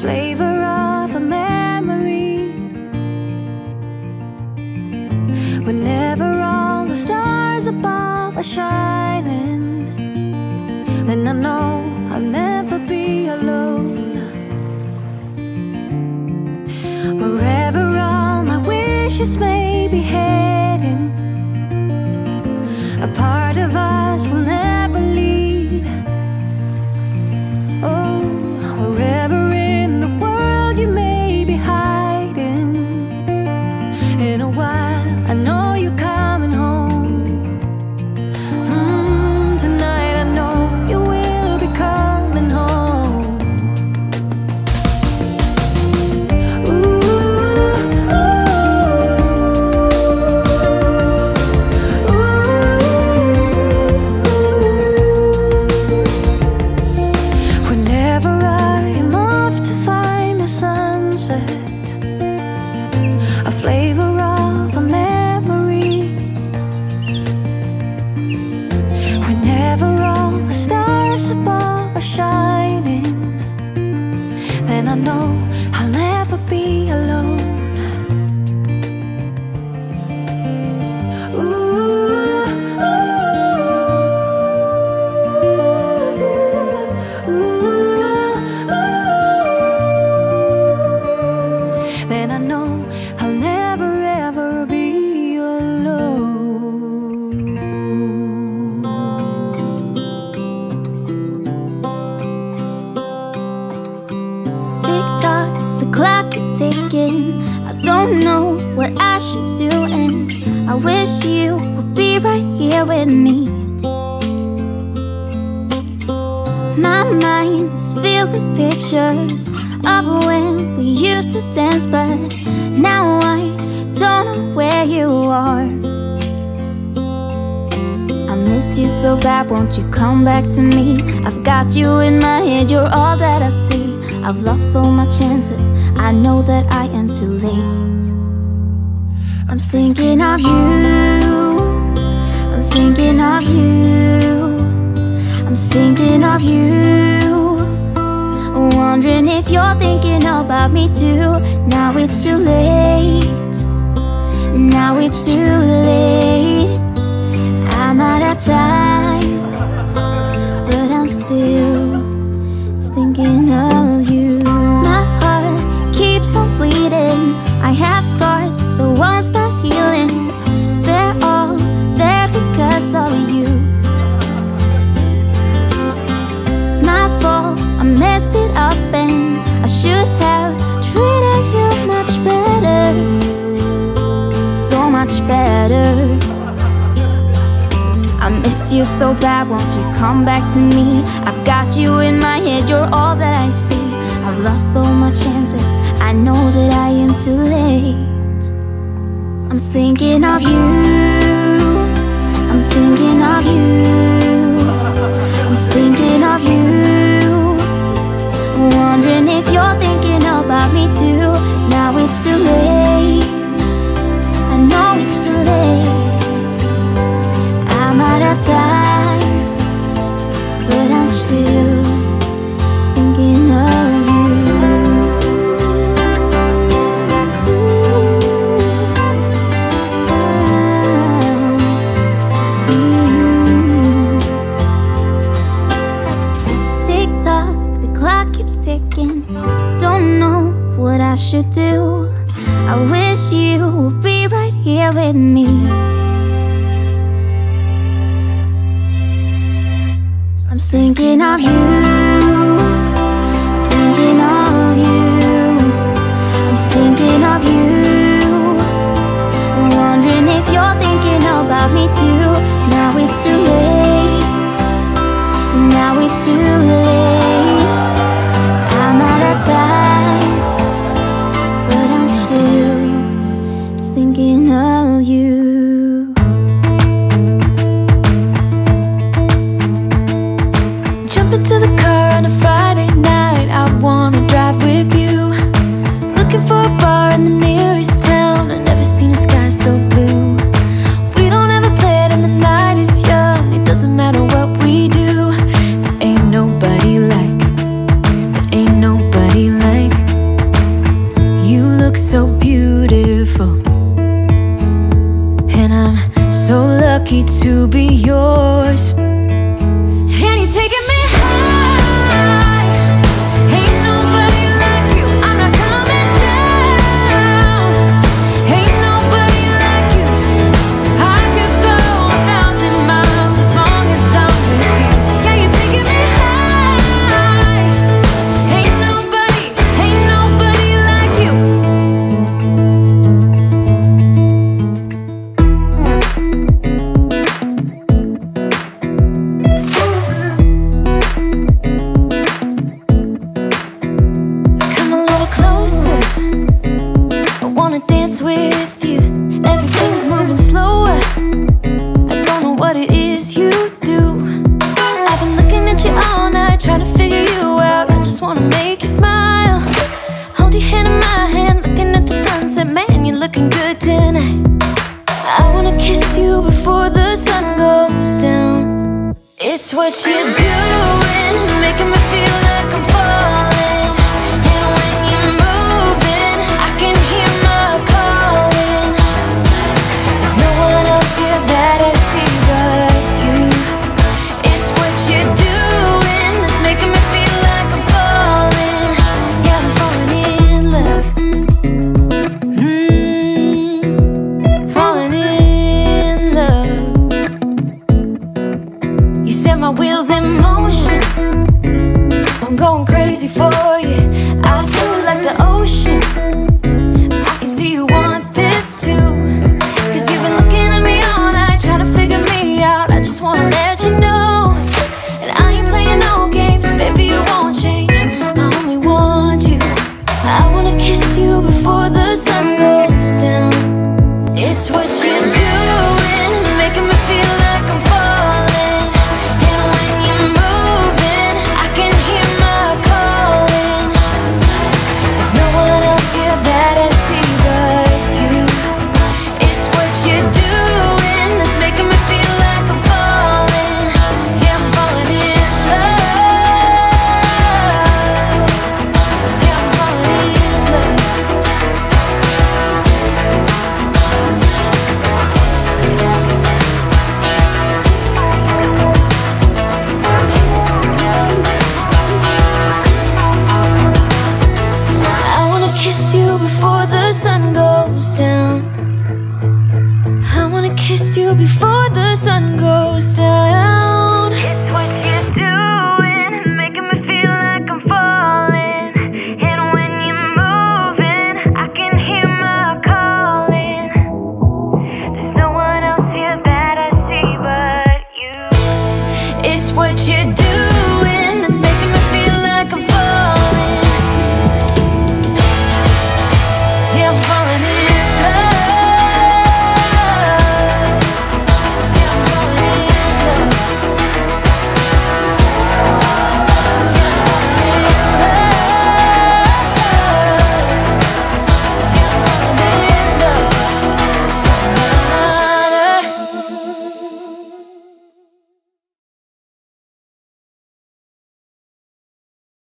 flavor of a memory. Whenever all the stars above are shining, then I know I'll never be alone. Wherever all my wishes may be heading, a know don't know what I should do, and I wish you would be right here with me. My mind is filled with pictures of when we used to dance, but now I don't know where you are. I miss you so bad, won't you come back to me? I've got you in my head, you're all that I see. I've lost all my chances, I know that I am too late. I'm thinking of you, I'm thinking of you, I'm thinking of you. Wondering if you're thinking about me too. Now it's too late, now it's too late. I'm out of time, scars, the ones not healing. They're all there because of you. It's my fault, I messed it up, and I should have treated you much better. So much better. I miss you so bad, won't you come back to me? I've got you in my head, you're all that I see. I've lost all my chances, I know that I am too late. I'm thinking of you, I should do. I wish you would be right here with me. I'm thinking of you, lucky to be yours. What you're doing, what you It's what you do.